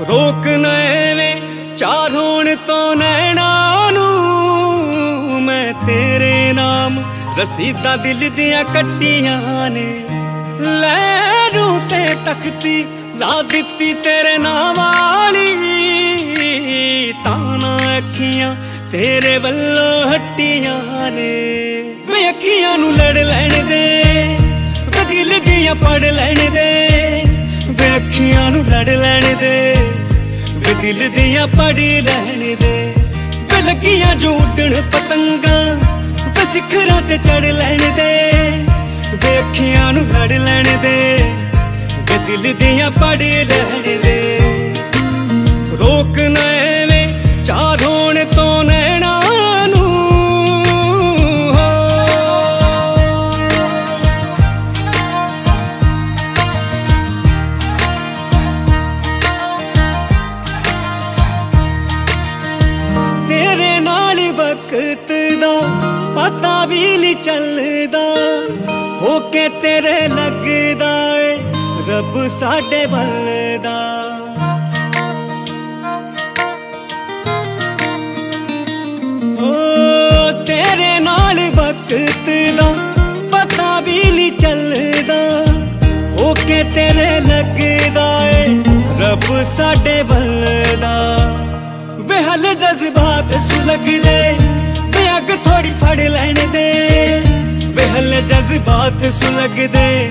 ਰੋਕ ਨਾ ਐਵੇਂ, ਚਾਰ ਹੋਣ ਤੋਂ ਨੈਣਾ ਨੂੰ। ਮੈਂ ਤੇਰੇ ਨਾਮ ਰਸੀਦਾ ਦਿਲ ਦੀਆਂ ਕੱਟੀਆਂ ਨੇ। ਲੈ ਰੂ ਤੇ ਤਖਤੀ ਲਾ ਦਿੱਤੀ ਤੇਰੇ ਨਾਮ ਵਾਲੀ। ਤਾਣਾ ਅੱਖੀਆਂ ਤੇਰੇ ਵੱਲੋਂ ਹੱਟੀਆਂ ਨੇ। ਵੇ ਅੱਖੀਆਂ ਨੂੰ ਲੜ ਲੈਣ ਦੇ, ਵੇ ਦਿਲ ਦੀਆਂ ਪੜ ਲੈਣ ਦੇ। ਵੇ ਅੱਖੀਆਂ ਨੂੰ ਲੜ ਲੈਣ ਦੇ। ਦਿਲ ਦੀਆਂ ਪੜ ਲੈਣ ਦੇ। ਵੇ ਲੱਗੀਆਂ ਜੋ ਪਤੰਗਾਂ ਵੇ ਸਿਖਰਾਂ ਤੇ ਚੜ ਲੈਣ ਦੇ। ਵੇ ਅੱਖੀਆਂ ਨੂੰ ਲੜ ਲੈਣ ਦੇ। ਵੇ ਦਿਲ ਦੀਆਂ ਪੜ ਲੈਣ ਦੇ। ਪਤਾ ਵੀ ਨਹੀਂ ਚੱਲਦਾ, ਹੋ ਕੇ ਤੇਰੇ ਲੱਗਦਾ ਏ, ਰੱਬ ਸਾਡੇ ਵੱਲ ਓ ਤੇਰੇ ਨਾਲ ਵਕਤ ਦਾ ਪਤਾ ਵੀ ਨਹੀਂ ਚੱਲਦਾ, ਹੋ ਕੇ ਤੇਰੇ ਲੱਗਦਾ ਏ, ਰੱਬ ਸਾਡੇ ਵੱਲ ਦਾ ਜਜ਼ਬਾਤ ਸੁਲਗਦੇ ਫੜ ਲੈਣ ਦੇ ਵਹਿਲ ਜਜ਼ਬਾਤ ਸੁਲਗਦੇ।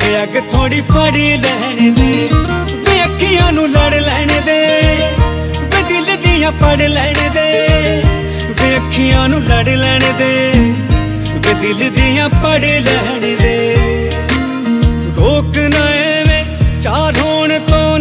ਵੇ ਅੱਗ ਥੋੜੀ ਫੜ ਲੈਣ ਦੇ ਵੇ ਅੱਖੀਆਂ ਨੂੰ ਲੜ ਲੈਣ ਦੇ ਵੇ ਦਿਲ ਦੀਆਂ ਪੜ ਲੈਣ ਦੇ ਵੇ ਅੱਖੀਆਂ ਨੂੰ ਲੜ ਲੈਣ ਦੇ ਵੇ ਦਿਲ ਦੀਆਂ ਪੜ ਲੈਣ ਦੇ ਰੋਕ ਨਾ ਐਵੇਂ ਚਾਰ ਹੋਣ ਤੋਂ